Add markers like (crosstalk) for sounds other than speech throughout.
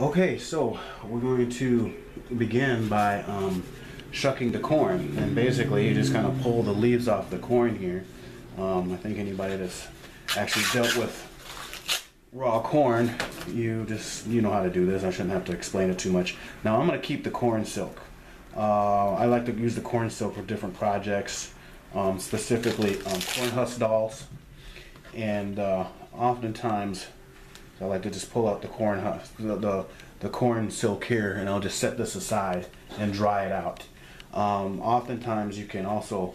Okay, so we're going to begin by um, shucking the corn. And basically, you just kind of pull the leaves off the corn here. Um, I think anybody that's actually dealt with raw corn, you just, you know how to do this. I shouldn't have to explain it too much. Now, I'm going to keep the corn silk. Uh, I like to use the corn silk for different projects, um, specifically um, corn husk dolls. And uh, oftentimes, I like to just pull out the corn husk, the, the, the corn silk here, and I'll just set this aside and dry it out. Um, oftentimes, you can also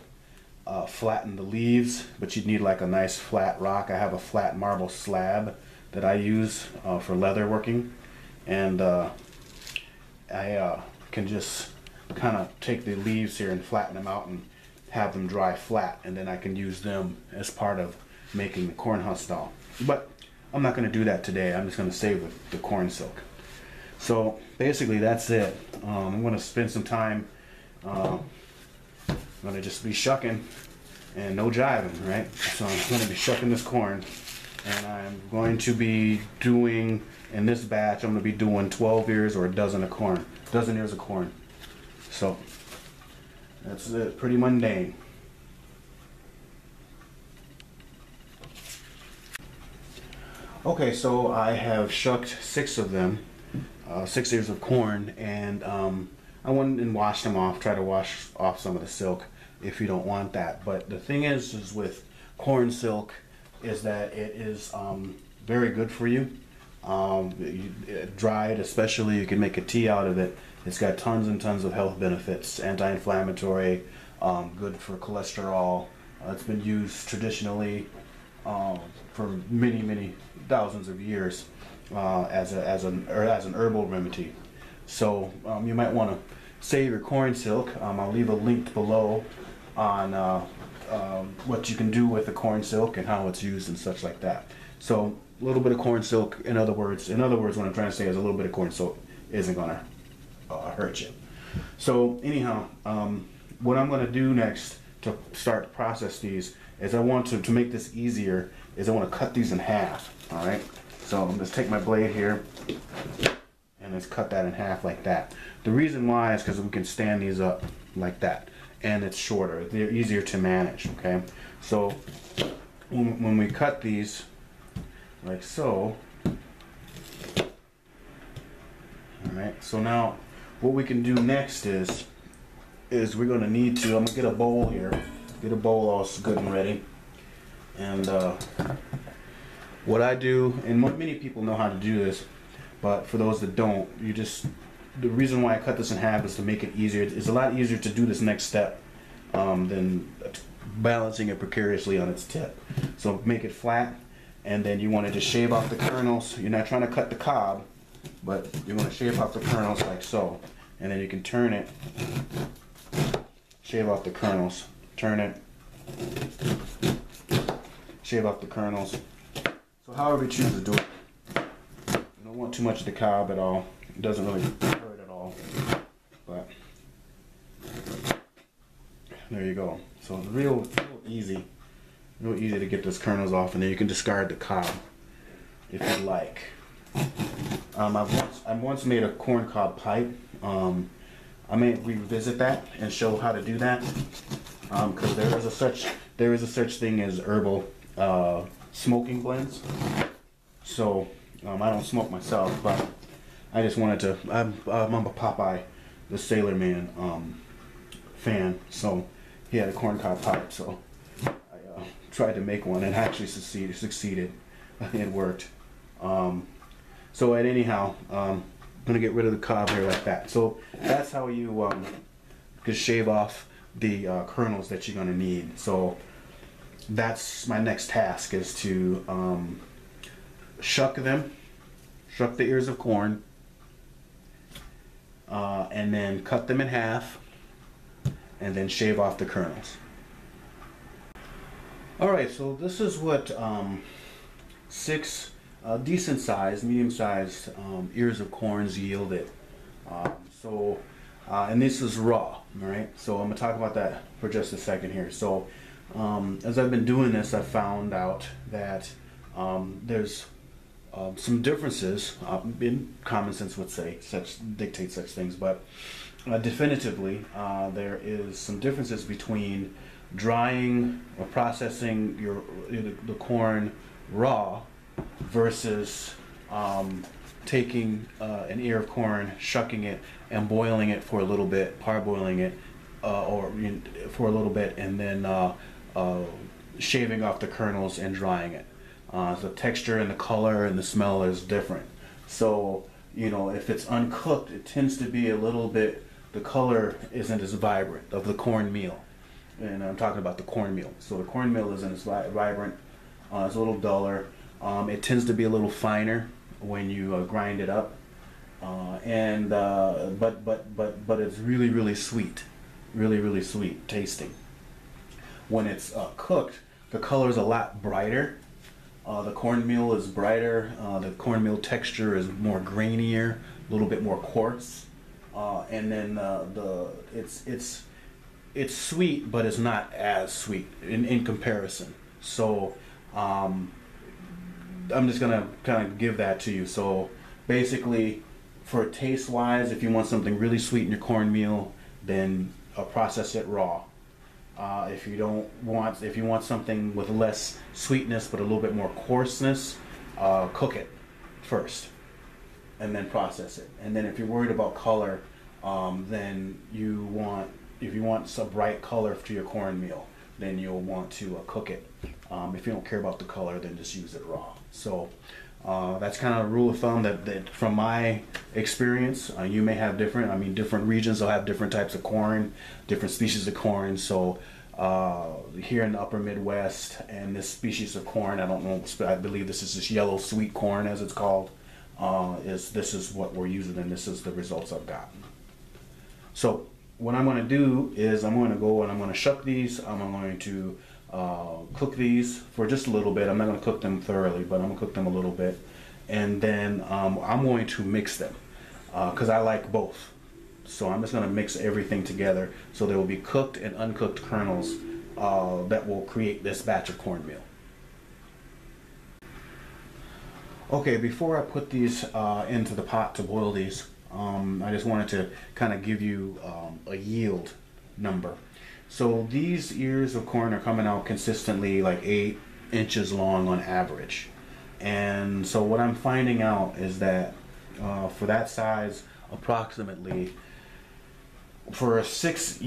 uh, flatten the leaves, but you'd need like a nice flat rock. I have a flat marble slab that I use uh, for leather working, and uh, I uh, can just kind of take the leaves here and flatten them out and have them dry flat, and then I can use them as part of making the corn husk doll. But I'm not going to do that today. I'm just going to save the, the corn silk. So basically that's it. Um, I'm going to spend some time. Uh, I'm going to just be shucking and no jiving, right? So I'm going to be shucking this corn. And I'm going to be doing, in this batch, I'm going to be doing 12 ears or a dozen of corn. Dozen ears of corn. So that's it. Pretty mundane. Okay, so I have shucked six of them, uh, six ears of corn, and um, I went and washed them off. Try to wash off some of the silk if you don't want that. But the thing is, is with corn silk, is that it is um, very good for you. Um, you, dried, especially, you can make a tea out of it. It's got tons and tons of health benefits, anti-inflammatory, um, good for cholesterol. Uh, it's been used traditionally um, for many, many thousands of years uh, as a as an as an herbal remedy. So um, you might want to save your corn silk. Um, I'll leave a link below on uh, um, what you can do with the corn silk and how it's used and such like that. So a little bit of corn silk. In other words, in other words, what I'm trying to say is a little bit of corn silk isn't gonna uh, hurt you. So anyhow, um, what I'm gonna do next to start to process these is I want to, to make this easier, is I want to cut these in half, all right? So I'm just take my blade here and just cut that in half like that. The reason why is because we can stand these up like that and it's shorter. They're easier to manage, okay? So when, when we cut these like so, all right, so now what we can do next is is we're gonna need to, I'm gonna get a bowl here get a bowl all good and ready. And uh, what I do, and many people know how to do this, but for those that don't, you just, the reason why I cut this in half is to make it easier. It's a lot easier to do this next step um, than balancing it precariously on its tip. So make it flat, and then you want to just shave off the kernels. You're not trying to cut the cob, but you want to shave off the kernels like so. And then you can turn it, shave off the kernels turn it, shave off the kernels. So however you choose to do it. You don't want too much of the cob at all. It doesn't really hurt at all. But there you go. So real, real easy. Real easy to get those kernels off and then you can discard the cob if you like. Um, I've once, I've once made a corn cob pipe. Um, I may revisit that and show how to do that because um, there is a such there is a such thing as herbal uh, smoking blends. So um, I don't smoke myself, but I just wanted to. I'm, I'm a Popeye, the Sailor Man um, fan, so he had a corncob pipe, so I uh, tried to make one and actually succeeded. Succeeded, (laughs) it worked. Um, so at anyhow, um, I'm gonna get rid of the cob here like that. So that's how you um, just shave off the uh, kernels that you're going to need. So that's my next task is to um, shuck them, shuck the ears of corn, uh, and then cut them in half, and then shave off the kernels. Alright, so this is what um, six uh, decent sized, medium sized um, ears of corns yielded. Um, so uh, and this is raw, all right? So I'm gonna talk about that for just a second here. So um, as I've been doing this, I've found out that um, there's um, some differences. Uh, in common sense would say such dictate such things, but uh, definitively uh, there is some differences between drying or processing your the, the corn raw versus um, taking uh, an ear of corn, shucking it, and boiling it for a little bit, parboiling it, uh, or you know, for a little bit, and then uh, uh, shaving off the kernels and drying it. Uh, the texture and the color and the smell is different. So you know, if it's uncooked, it tends to be a little bit. The color isn't as vibrant of the cornmeal, and I'm talking about the cornmeal. So the cornmeal isn't as vi- vibrant. Uh, it's a little duller. Um, it tends to be a little finer when you uh, grind it up, uh, and uh, but but but but it's really really sweet, really really sweet tasting. When it's uh, cooked, the color is a lot brighter. Uh, the cornmeal is brighter. Uh, the cornmeal texture is more grainier, a little bit more coarse, and then the it's it's it's sweet, but it's not as sweet in, in comparison. So um, I'm just gonna kind of give that to you. So basically, for taste wise, if you want something really sweet in your cornmeal, then uh, process it raw. Uh, if you don't want, if you want something with less sweetness but a little bit more coarseness, uh, cook it first, and then process it. And then if you're worried about color, um, then you want, if you want some bright color to your cornmeal, then you'll want to uh, cook it. Um, if you don't care about the color, then just use it raw. So uh, that's kind of a rule of thumb that, that from my experience, uh, you may have different. I mean, different regions will have different types of corn, different species of corn. So uh, here in the upper Midwest, and this species of corn, I don't know, I believe this is this yellow sweet corn as it's called, uh, is this is what we're using and this is the results I've gotten. So what I'm going to do is I'm going to go and I'm going to shuck these. I'm going to uh, cook these for just a little bit. I'm not going to cook them thoroughly, but I'm going to cook them a little bit. And then um, I'm going to mix them because uh, I like both. So I'm just going to mix everything together so there will be cooked and uncooked kernels uh, that will create this batch of cornmeal. Okay, before I put these uh, into the pot to boil these, um, I just wanted to kind of give you um, a yield number. So these ears of corn are coming out consistently like eight inches long on average. And so what I'm finding out is that uh, for that size, approximately, for six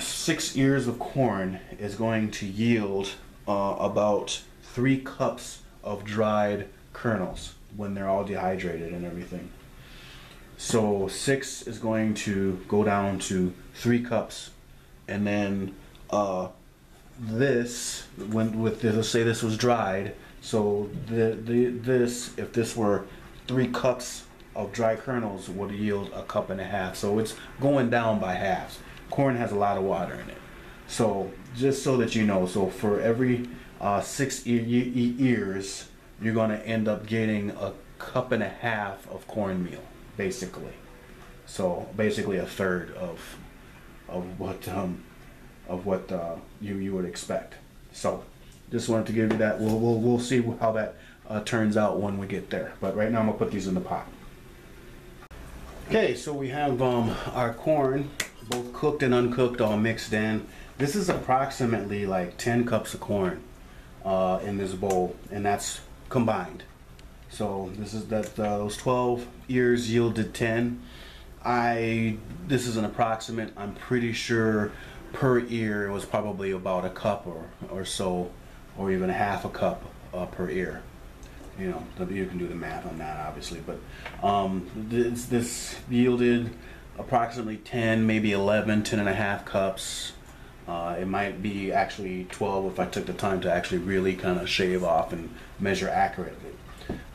six ears of corn is going to yield uh, about three cups of dried kernels when they're all dehydrated and everything. So six is going to go down to three cups and then uh, this when with this, let's say this was dried so the, the this if this were three cups of dry kernels would yield a cup and a half. So it's going down by halves. Corn has a lot of water in it. So just so that you know so for every uh, six e e ears you're going to end up getting a cup and a half of cornmeal basically. So basically a third of of what um, of what uh, you you would expect. So just wanted to give you that. We'll we'll, we'll see how that uh, turns out when we get there. But right now I'm gonna put these in the pot. Okay, so we have um, our corn, both cooked and uncooked, all mixed in. This is approximately like 10 cups of corn uh, in this bowl, and that's combined. So this is that uh, those 12 ears yielded 10. I this is an approximate. I'm pretty sure per ear it was probably about a cup or or so, or even a half a cup uh, per ear. You know, you can do the math on that, obviously. But um, this, this yielded approximately 10, maybe 11, 10 and a half cups. Uh, it might be actually 12 if I took the time to actually really kind of shave off and measure accurately.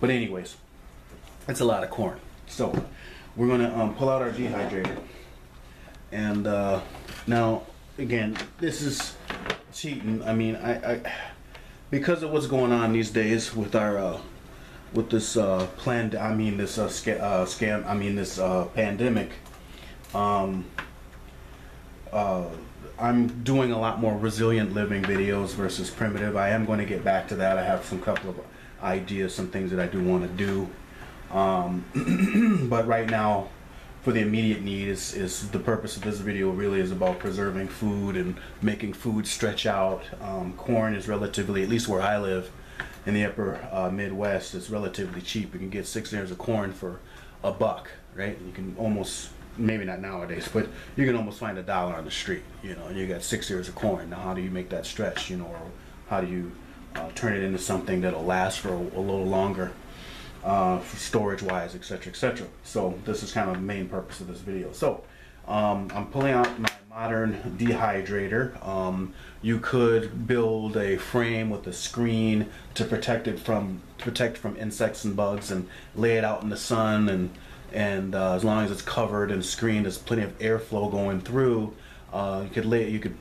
But anyways, it's a lot of corn. So we're gonna um, pull out our dehydrator. And uh, now, again, this is cheating. I mean, I, I because of what's going on these days with our uh, with this uh, planned. I mean, this uh, sca- uh, scam. I mean, this uh, pandemic. Um, uh, I'm doing a lot more resilient living videos versus primitive. I am going to get back to that. I have some couple of ideas, some things that I do want to do. Um, (clears throat) but right now, for the immediate need, is, is the purpose of this video really is about preserving food and making food stretch out. Um, corn is relatively, at least where I live, in the upper uh, Midwest, it's relatively cheap. You can get six ears of corn for a buck, right? You can almost maybe not nowadays, but you can almost find a dollar on the street, you know, and you got six ears of corn. Now, how do you make that stretch, you know, or how do you uh, turn it into something that'll last for a, a little longer, uh, storage wise, etc., etc. So this is kind of the main purpose of this video. So um, I'm pulling out my modern dehydrator. Um, you could build a frame with a screen to protect it from protect from insects and bugs, and lay it out in the sun. And and uh, as long as it's covered and screened, there's plenty of airflow going through. Uh, you could lay you could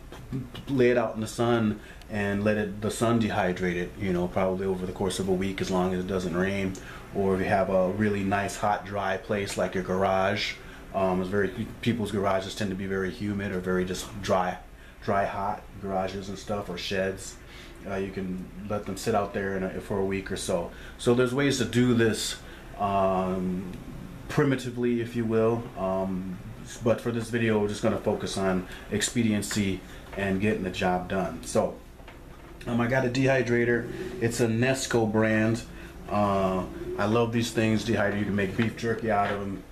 lay it out in the sun and let it the sun dehydrate it. You know, probably over the course of a week, as long as it doesn't rain. Or if you have a really nice hot dry place like your garage um, it's very people's garages tend to be very humid or very just dry, dry hot garages and stuff or sheds. Uh, you can let them sit out there a, for a week or so. So there's ways to do this um, primitively, if you will. Um, but for this video, we're just going to focus on expediency and getting the job done. So um, I got a dehydrator. It's a Nesco brand. Uh, I love these things. Dehydrator. You can make beef jerky out of them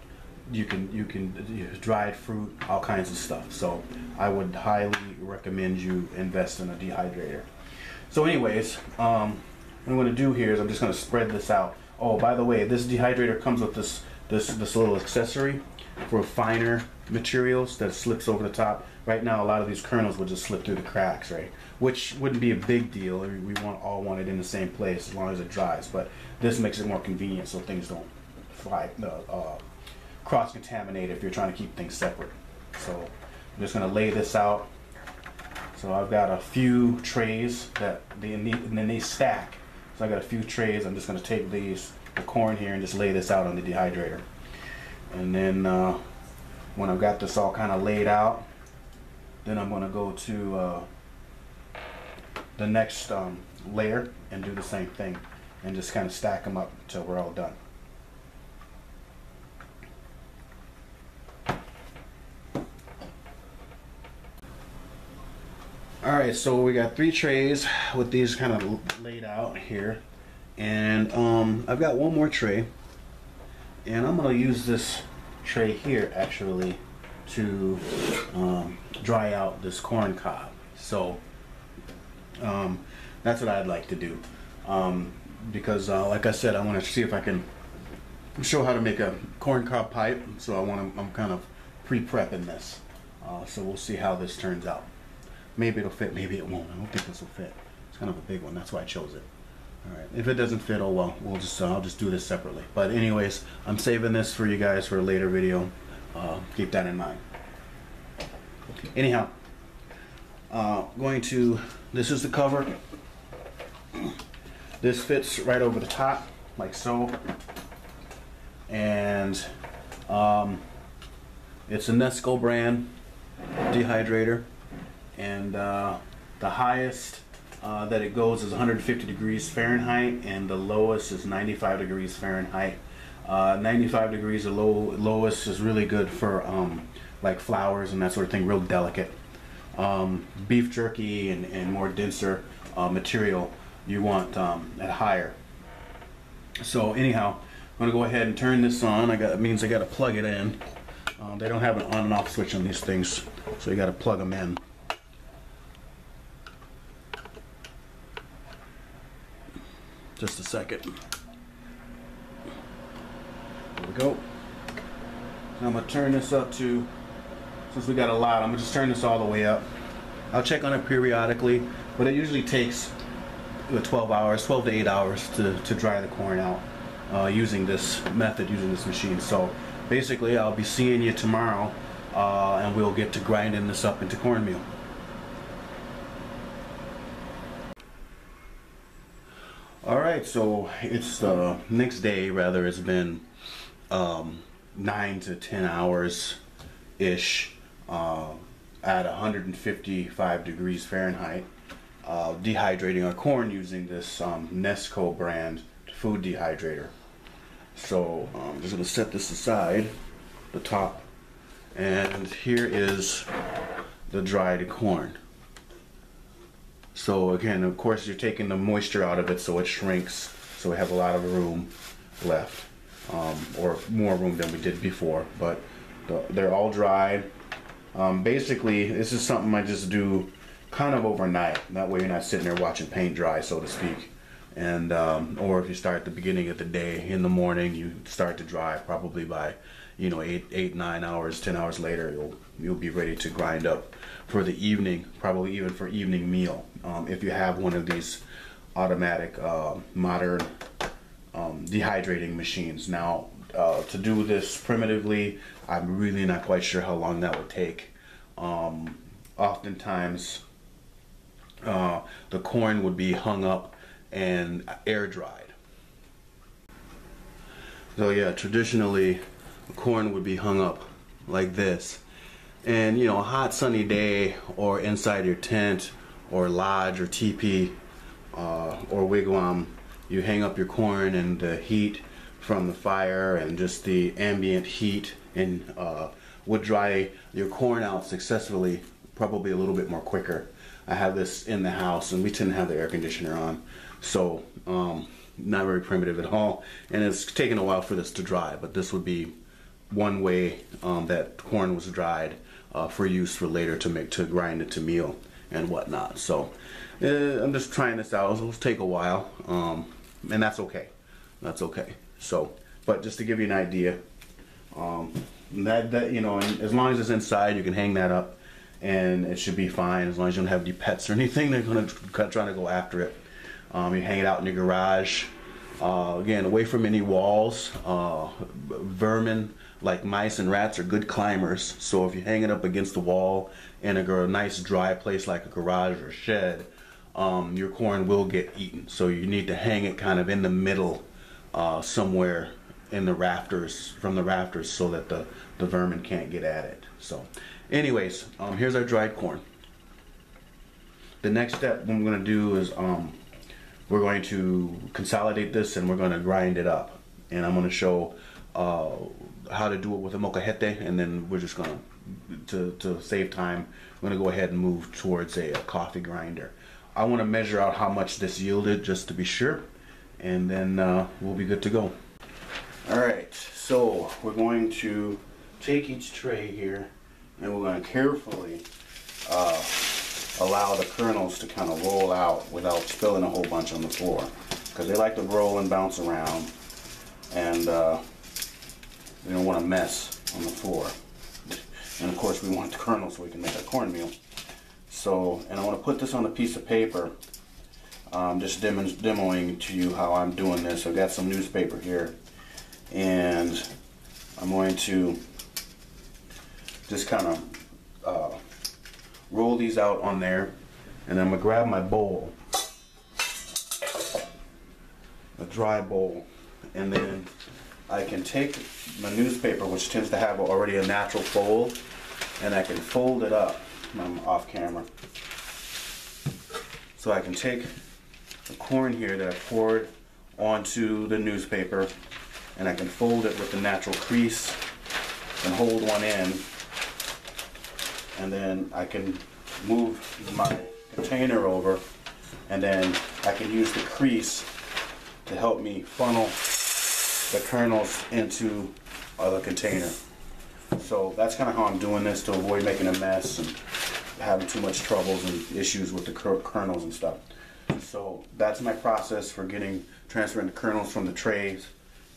you can you can dried fruit, all kinds of stuff. So I would highly recommend you invest in a dehydrator. So anyways, um, what I'm going to do here is I'm just going to spread this out. Oh, by the way, this dehydrator comes with this this this little accessory for finer materials that slips over the top. Right now, a lot of these kernels would just slip through the cracks, right? Which wouldn't be a big deal. We want all want it in the same place as long as it dries. But this makes it more convenient so things don't fly, uh, cross-contaminate if you're trying to keep things separate. So I'm just going to lay this out. So I've got a few trays that they need, and then they stack. So I got a few trays. I'm just going to take these, the corn here, and just lay this out on the dehydrator. And then uh, when I've got this all kind of laid out, then I'm going to go to uh, the next um, layer and do the same thing and just kind of stack them up until we're all done. All right, so we got three trays with these kind of laid out here. And um, I've got one more tray. And I'm gonna use this tray here actually to um, dry out this corn cob. So um, that's what I'd like to do. Um, because uh, like I said, I wanna see if I can show how to make a corn cob pipe. So I wanna, I'm kind of pre-prepping this. Uh, so we'll see how this turns out. Maybe it'll fit, maybe it won't. I don't think this will fit. It's kind of a big one. That's why I chose it. All right. If it doesn't fit, oh well. We'll just uh, I'll just do this separately. But anyways, I'm saving this for you guys for a later video. Uh, keep that in mind. Anyhow, uh, going to this is the cover. This fits right over the top, like so. And um, it's a Nesco brand dehydrator and uh, the highest uh, that it goes is 150 degrees Fahrenheit and the lowest is 95 degrees Fahrenheit. Uh, 95 degrees the low, lowest is really good for um, like flowers and that sort of thing, real delicate. Um, beef jerky and, and more denser uh, material you want um, at higher. So anyhow, I'm gonna go ahead and turn this on. I got it means I got to plug it in. Um, they don't have an on and off switch on these things, so you got to plug them in. Just a second. We go. I'm gonna turn this up to, since we got a lot, I'm gonna just turn this all the way up. I'll check on it periodically, but it usually takes 12 hours, 12 to 8 hours to, to dry the corn out uh, using this method, using this machine. So basically I'll be seeing you tomorrow uh, and we'll get to grinding this up into cornmeal. All right, so it's the uh, next day. Rather, it's been um, nine to ten hours ish uh, at 155 degrees Fahrenheit, uh, dehydrating our corn using this um, Nesco brand food dehydrator. So um, I'm just gonna set this aside, the top, and here is the dried corn. So again, of course, you're taking the moisture out of it so it shrinks, so we have a lot of room left, um, or more room than we did before. But the, they're all dried. Um, basically, this is something I just do kind of overnight. That way, you're not sitting there watching paint dry, so to speak. And um, or if you start at the beginning of the day in the morning, you start to dry probably by you know eight eight nine hours, ten hours later, you'll you'll be ready to grind up for the evening, probably even for evening meal. Um, if you have one of these automatic uh, modern um, dehydrating machines. Now, uh, to do this primitively, I'm really not quite sure how long that would take. Um, oftentimes, uh, the corn would be hung up and air dried. So yeah, traditionally, corn would be hung up like this. And you know, a hot sunny day or inside your tent or lodge or teepee uh, or wigwam, you hang up your corn and the heat from the fire and just the ambient heat and uh, would dry your corn out successfully probably a little bit more quicker. I have this in the house and we tend to have the air conditioner on. So um, not very primitive at all. And it's taken a while for this to dry, but this would be one way um, that corn was dried uh, for use for later to make to grind it to meal and whatnot. So uh, I'm just trying this out. It'll take a while, um, and that's okay. That's okay. So, but just to give you an idea, um, that that you know, as long as it's inside, you can hang that up, and it should be fine. As long as you don't have any pets or anything, they're gonna trying to go after it. Um, you hang it out in your garage. Uh, again, away from any walls. Uh, vermin like mice and rats are good climbers. So if you hang it up against the wall in a, a nice dry place like a garage or shed, um, your corn will get eaten. So you need to hang it kind of in the middle uh, somewhere in the rafters, from the rafters, so that the, the vermin can't get at it. So anyways, um, here's our dried corn. The next step we're going to do is um, we're going to consolidate this and we're going to grind it up. And I'm going to show uh, how to do it with a molcajete, and then we're just gonna to to save time. I'm gonna go ahead and move towards a, a coffee grinder. I want to measure out how much this yielded just to be sure, and then uh, we'll be good to go. All right, so we're going to take each tray here, and we're going to carefully uh, allow the kernels to kind of roll out without spilling a whole bunch on the floor, because they like to roll and bounce around, and uh, we don't want a mess on the floor. And of course we want the kernel so we can make our cornmeal. So, and I want to put this on a piece of paper. Um, just demo demoing to you how I'm doing this. I've got some newspaper here. And I'm going to just kind of uh, roll these out on there. And I'm going to grab my bowl. A dry bowl. And then I can take my newspaper, which tends to have already a natural fold, and I can fold it up. I'm off camera. So I can take the corn here that I poured onto the newspaper, and I can fold it with the natural crease and hold one in, and then I can move my container over, and then I can use the crease to help me funnel the kernels into the container. So that's kind of how I'm doing this to avoid making a mess and having too much troubles and issues with the kernels and stuff. So that's my process for getting transferring the kernels from the trays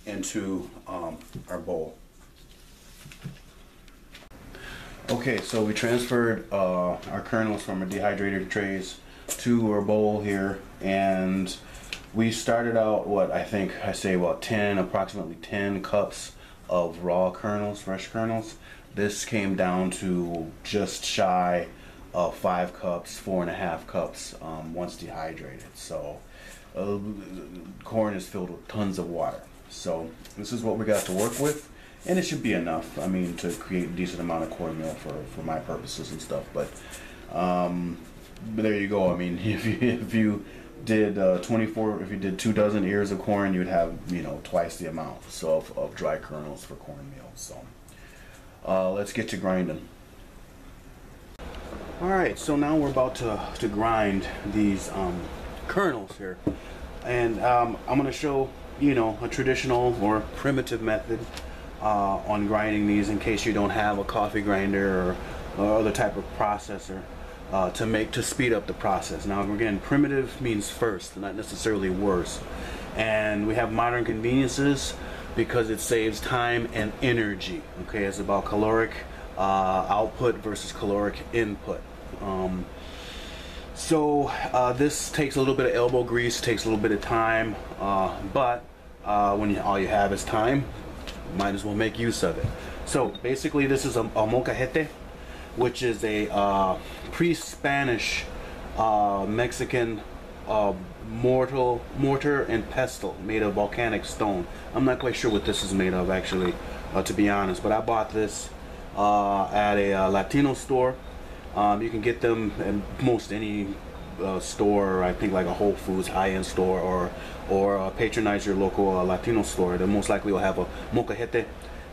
into um, our bowl. Okay, so we transferred uh, our kernels from our dehydrated trays to our bowl here and we started out what I think I say about 10 approximately 10 cups of raw kernels fresh kernels. This came down to just shy of five cups four and a half cups um, once dehydrated. So uh, corn is filled with tons of water. So this is what we got to work with and it should be enough I mean to create a decent amount of cornmeal for for my purposes and stuff but um, but there you go. I mean (laughs) if you if you did uh, 24, if you did two dozen ears of corn, you'd have you know twice the amount so of, of dry kernels for cornmeal. So uh, let's get to grinding. All right, so now we're about to to grind these um, kernels here, and um, I'm going to show you know a traditional or primitive method uh, on grinding these in case you don't have a coffee grinder or, or other type of processor uh, to make to speed up the process. Now again, primitive means first, not necessarily worse. And we have modern conveniences because it saves time and energy. Okay, it's about caloric uh, output versus caloric input. Um, so uh, this takes a little bit of elbow grease, takes a little bit of time, uh, but uh, when you, all you have is time, might as well make use of it. So basically, this is a, a molcajete which is a uh, pre-Spanish uh, Mexican uh, mortal, mortar and pestle made of volcanic stone. I'm not quite sure what this is made of actually, uh, to be honest, but I bought this uh, at a uh, Latino store. Um, you can get them in most any store, I think like a Whole Foods high-end store, or or patronize your local Latino store. They most likely will have a molcajete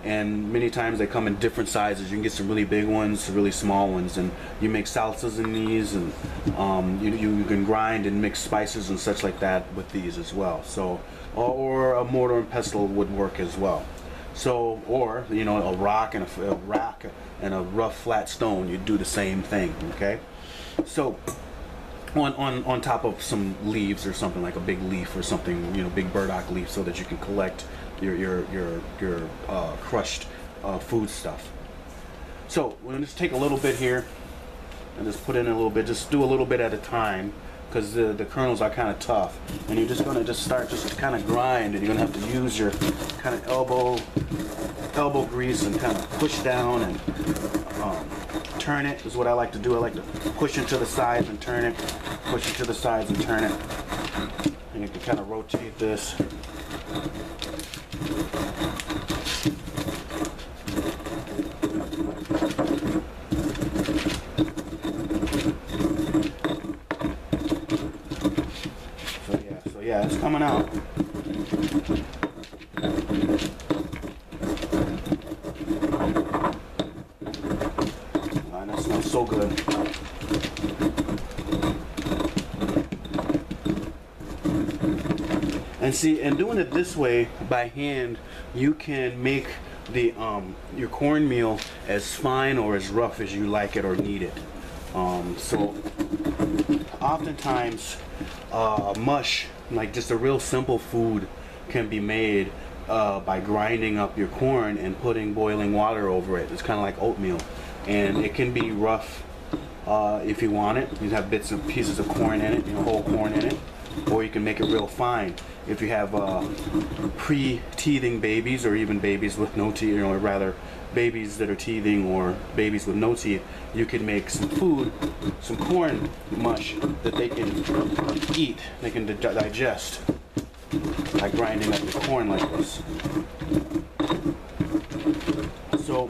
and many times they come in different sizes. You can get some really big ones, really small ones, and you make salsas in these, and um, you, you can grind and mix spices and such like that with these as well. So, or, a mortar and pestle would work as well. So, or you know, a rock and a, a rock and a rough flat stone, you do the same thing. Okay, so on, on, on top of some leaves or something like a big leaf or something, you know, big burdock leaf so that you can collect your your your your uh, crushed uh, food stuff. So we're gonna just take a little bit here and just put in a little bit. Just do a little bit at a time because the, the kernels are kind of tough. And you're just gonna just start just to kind of grind and you're gonna have to use your kind of elbow elbow grease and kind of push down and um, turn it is what I like to do. I like to push into the sides and turn it, push it to the sides and turn it. And you can kind of rotate this yeah, it's coming out. Man, that smells so good. And see, and doing it this way by hand, you can make the um, your cornmeal as fine or as rough as you like it or need it. Um, so oftentimes uh, mush like just a real simple food can be made uh, by grinding up your corn and putting boiling water over it. It's kind of like oatmeal, and it can be rough uh, if you want it. You have bits and pieces of corn in it, you know, whole corn in it, or you can make it real fine. If you have uh, pre-teething babies, or even babies with no teeth, or rather babies that are teething or babies with no teeth, you can make some food, some corn mush that they can eat, they can digest by grinding up the corn like this. So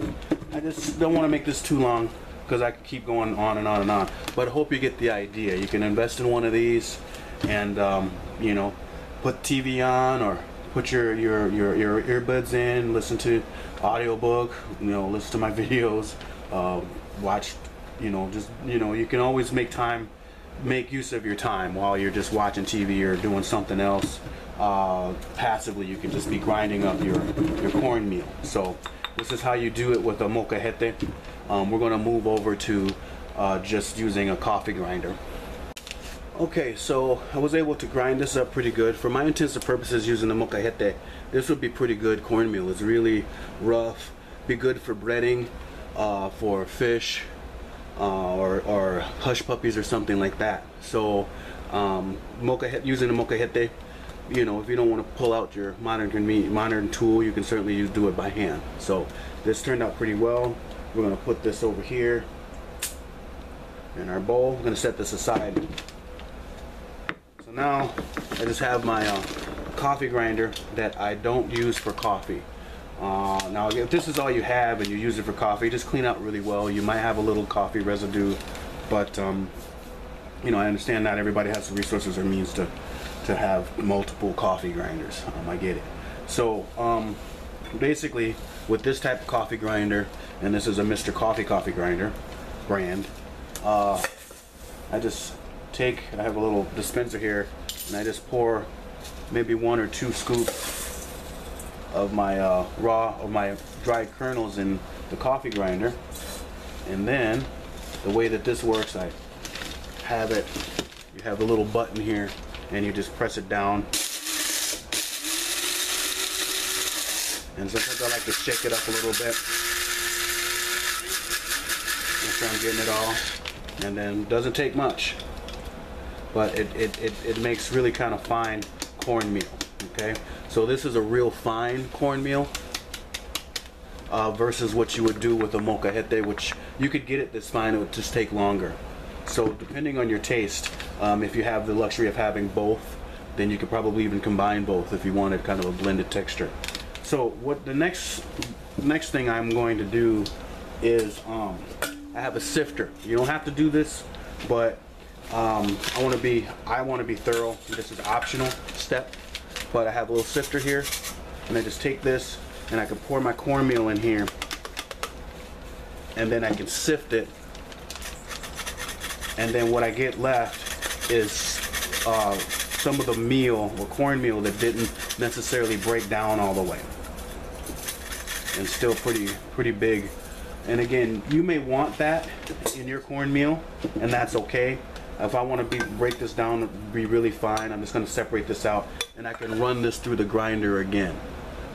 I just don't want to make this too long because I could keep going on and on and on. But I hope you get the idea. You can invest in one of these and, um, you know, put TV on or put your, your, your, your earbuds in, listen to audiobook, you know, listen to my (laughs) videos, uh, watch, you know, just, you know, you can always make time, make use of your time while you're just watching TV or doing something else. Uh, passively, you can just be grinding up your, your cornmeal. So this is how you do it with a molcajete. Um, we're going to move over to uh, just using a coffee grinder. Okay, so I was able to grind this up pretty good. For my intents and purposes using the molcajete, this would be pretty good cornmeal. It's really rough, be good for breading, uh, for fish, uh, or, or, hush puppies or something like that. So um, using the molcajete, you know, if you don't want to pull out your modern modern tool, you can certainly use, do it by hand. So this turned out pretty well. We're going to put this over here in our bowl. I'm going to set this aside so now I just have my uh, coffee grinder that I don't use for coffee. Uh, now if this is all you have and you use it for coffee, just clean out really well. You might have a little coffee residue, but um, you know, I understand not everybody has the resources or means to, to have multiple coffee grinders. Um, I get it. So, um, basically, with this type of coffee grinder, and this is a Mr. Coffee coffee grinder brand, uh, I just take, I have a little dispenser here, and I just pour maybe one or two scoops of my uh, raw, of my dried kernels in the coffee grinder. And then, the way that this works, I have it, you have a little button here, and you just press it down. And sometimes I like to shake it up a little bit. Make sure I'm getting it all. And then, doesn't take much but it, it, it, it makes really kind of fine cornmeal. Okay, so this is a real fine cornmeal uh, versus what you would do with a molcajete, which you could get it this fine, it would just take longer. So depending on your taste, um, if you have the luxury of having both, then you could probably even combine both if you wanted kind of a blended texture. So what the next next thing I'm going to do is um, I have a sifter. You don't have to do this, but um, I want to be I want to be thorough. This is optional step, but I have a little sifter here, and I just take this and I can pour my cornmeal in here, and then I can sift it, and then what I get left is uh, some of the meal or cornmeal that didn't necessarily break down all the way, and still pretty pretty big. And again, you may want that in your cornmeal, and that's okay. If I want to be, break this down, be really fine, I'm just going to separate this out and I can run this through the grinder again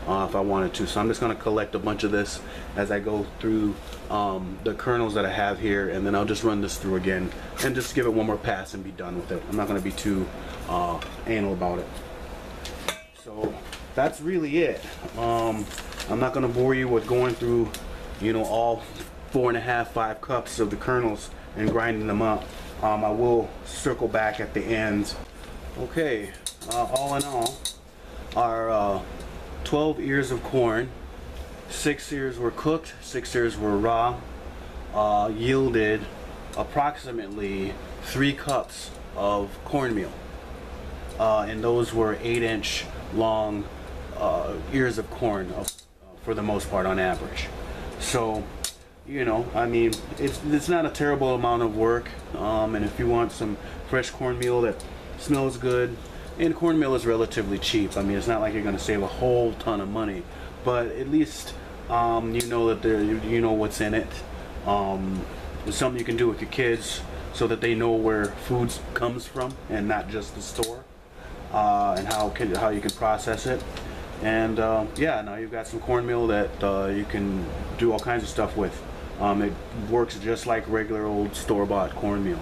uh, if I wanted to. So I'm just going to collect a bunch of this as I go through um, the kernels that I have here and then I'll just run this through again and just give it one more pass and be done with it. I'm not going to be too uh, anal about it. So that's really it. Um, I'm not going to bore you with going through, you know, all four and a half, five cups of the kernels and grinding them up. Um, I will circle back at the end. Okay, uh, all in all, our uh, 12 ears of corn, six ears were cooked, six ears were raw, uh, yielded approximately three cups of cornmeal. Uh, and those were eight inch long uh, ears of corn uh, for the most part on average. So you know, I mean, it's it's not a terrible amount of work. Um, and if you want some fresh cornmeal that smells good, and cornmeal is relatively cheap. I mean, it's not like you're going to save a whole ton of money, but at least um, you know that there, you know what's in it. Um, it's something you can do with your kids so that they know where food comes from and not just the store, uh, and how can, how you can process it. And uh, yeah, now you've got some cornmeal that uh, you can do all kinds of stuff with. Um, it works just like regular old store-bought cornmeal.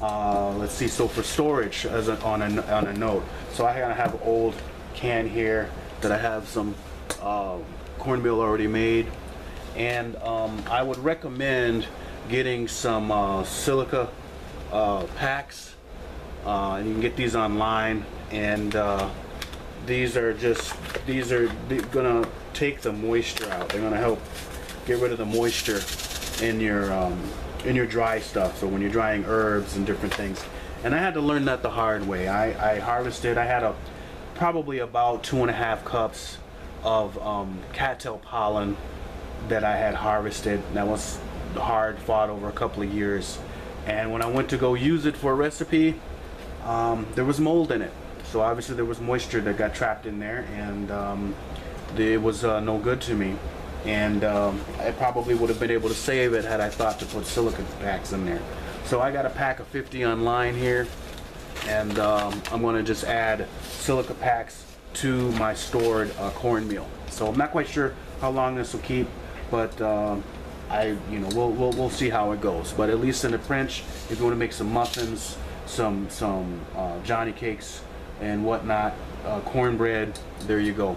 Uh, let's see, so for storage as a, on, a, on a note, so I have an old can here that I have some uh, cornmeal already made. And um, I would recommend getting some uh, silica uh, packs. Uh, and you can get these online. And uh, these are just, these are gonna take the moisture out. They're gonna help get rid of the moisture in your um, in your dry stuff. So when you're drying herbs and different things, and I had to learn that the hard way. I, I harvested. I had a probably about two and a half cups of um, cattail pollen that I had harvested. That was hard fought over a couple of years. And when I went to go use it for a recipe, um, there was mold in it. So obviously there was moisture that got trapped in there, and um, it was uh, no good to me and um, I probably would have been able to save it had I thought to put silicon packs in there. So I got a pack of 50 online here and um, I'm going to just add silica packs to my stored uh, cornmeal. So I'm not quite sure how long this will keep, but uh, I, you know, we'll, we'll, we'll see how it goes. But at least in the French, if you want to make some muffins, some some uh, Johnny cakes and whatnot, uh, cornbread, there you go.